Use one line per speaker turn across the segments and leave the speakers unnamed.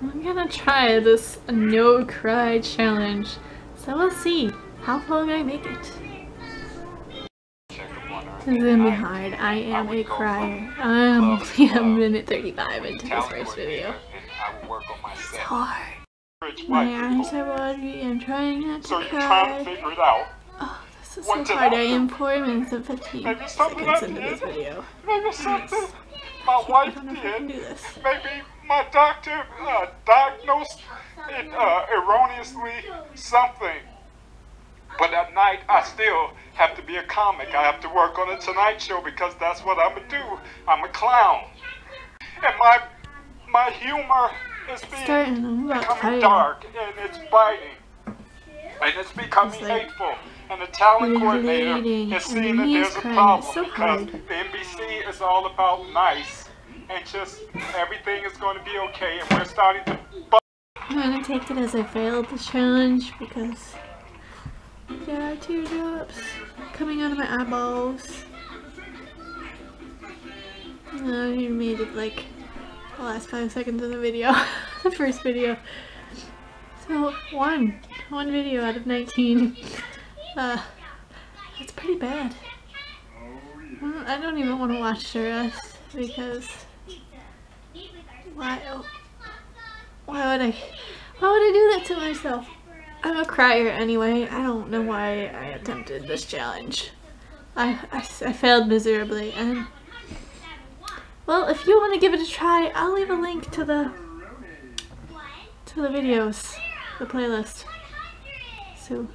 I'm gonna try this no cry challenge. So we'll see. How long I make it? This is gonna be hard. I am a crier. Um, I'm only a minute 35 into this first video. It's hard. My eyes are watery. I'm trying not to
So you're trying to
cry. Oh, this is so hard.
I
am 4 minutes and 15
Maybe something
seconds into this video.
Maybe something my
I
wife
don't know if I can
did.
do this.
Maybe my doctor uh, diagnosed it uh, erroneously something. But at night, I still have to be a comic. I have to work on the Tonight Show because that's what I'm gonna do. I'm a clown, and my my humor is being becoming dark and it's biting. And it's becoming hateful. And the talent coordinator is seeing that there's a problem because the NBC is all about nice and just everything is going to be okay. And we're starting to.
I'm gonna take it as I failed the challenge because there are teardrops coming out of my eyeballs. No, you made it like the last five seconds of the video, the first video. So one, one video out of 19. Uh, that's pretty bad. I don't even want to watch the rest because why? Why would I? Why would I do that to myself? I'm a crier anyway. I don't know why I attempted this challenge. I, I, I failed miserably and well, if you want to give it a try, I'll leave a link to the to the videos, the playlist. So,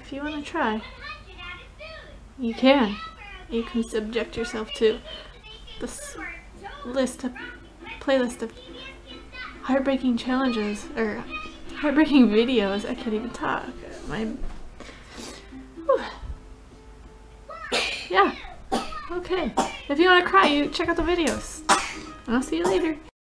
if you want to try, you can. You can subject yourself to this list of playlist of heartbreaking challenges or heartbreaking videos. I can't even talk. My yeah. Okay. If you want to cry, you check out the videos. I'll see you later.